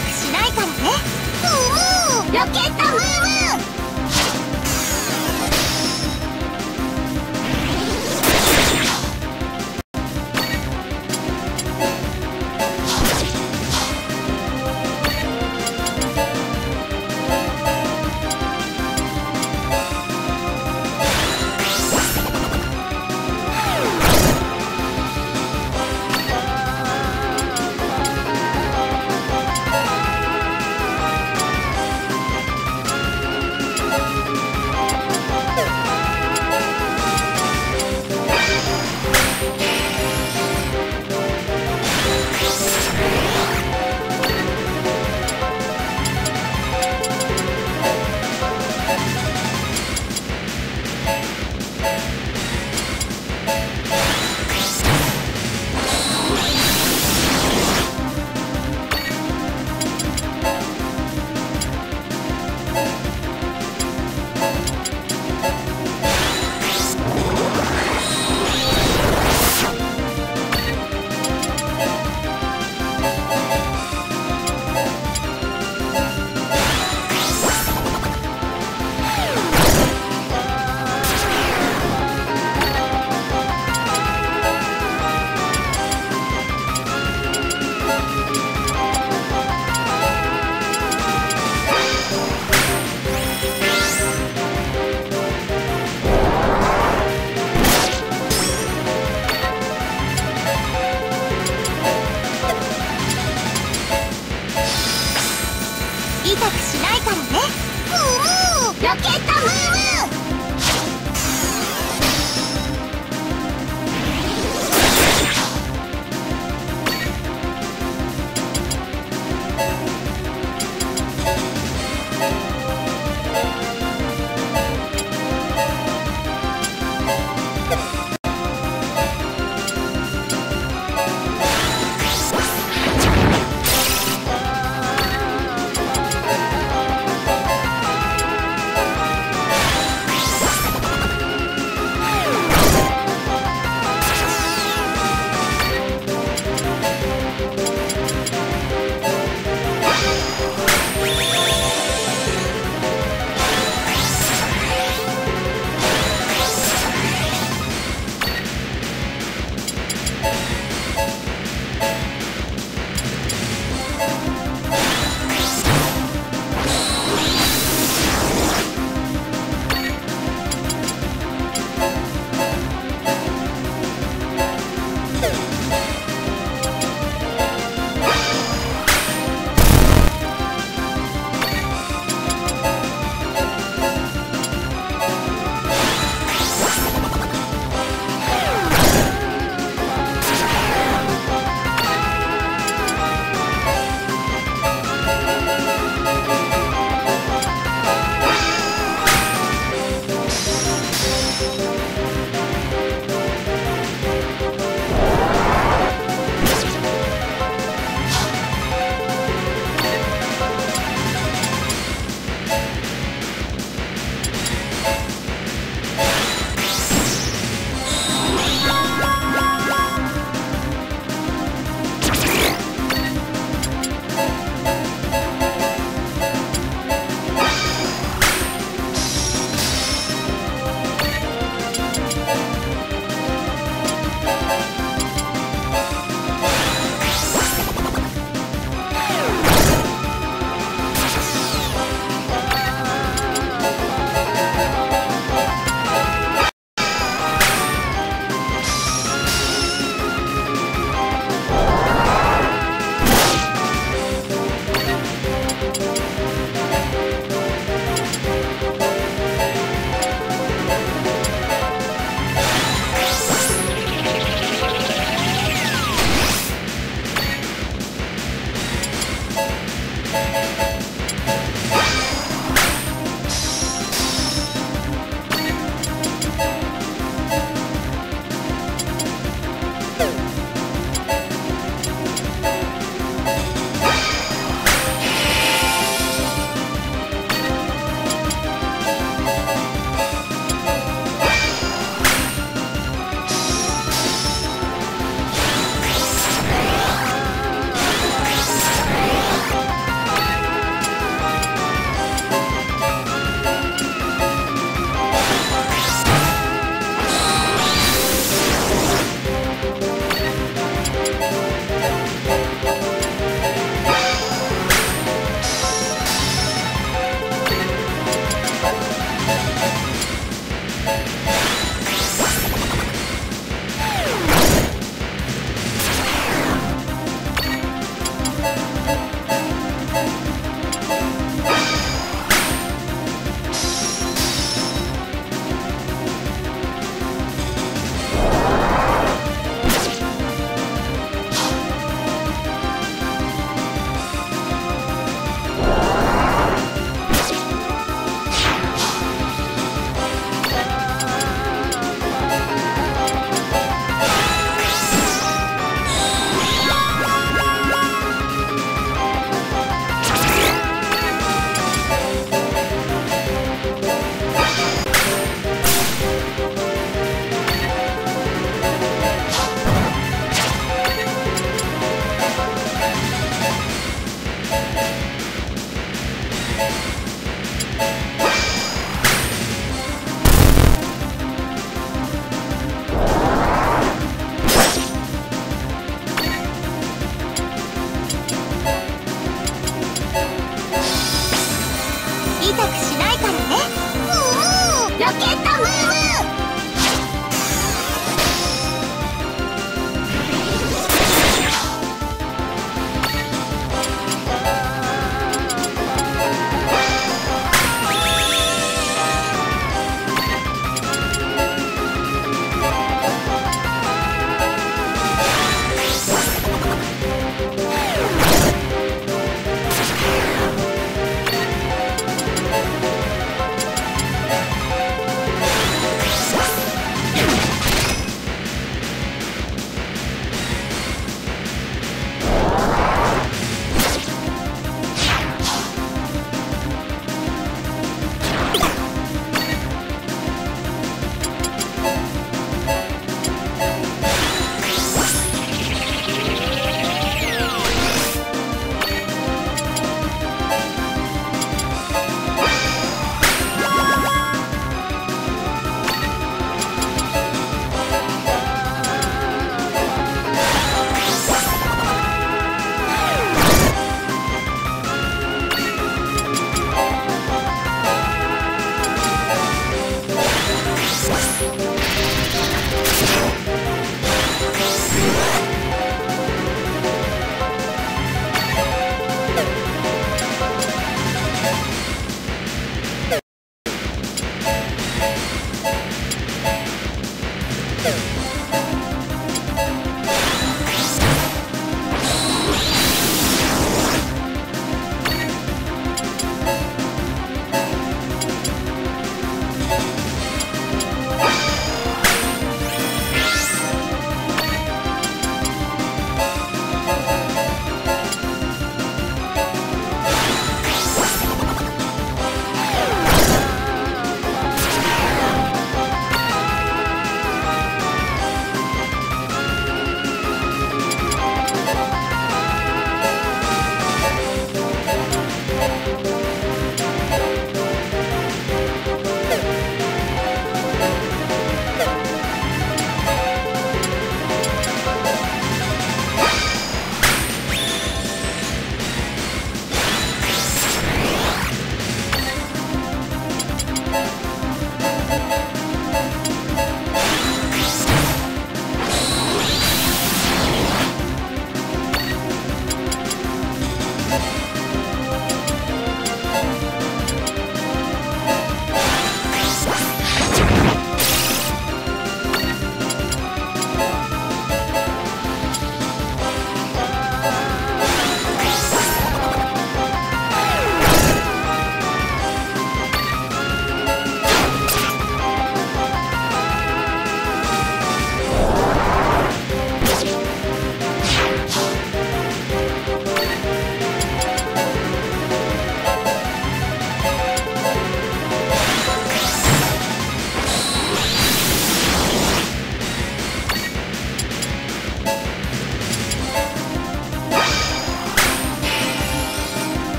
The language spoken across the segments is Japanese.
くしないからね。ロケットムームー小さくしないからね。ロケットムームー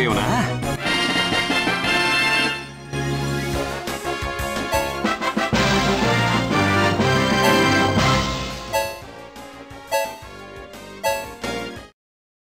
れよな。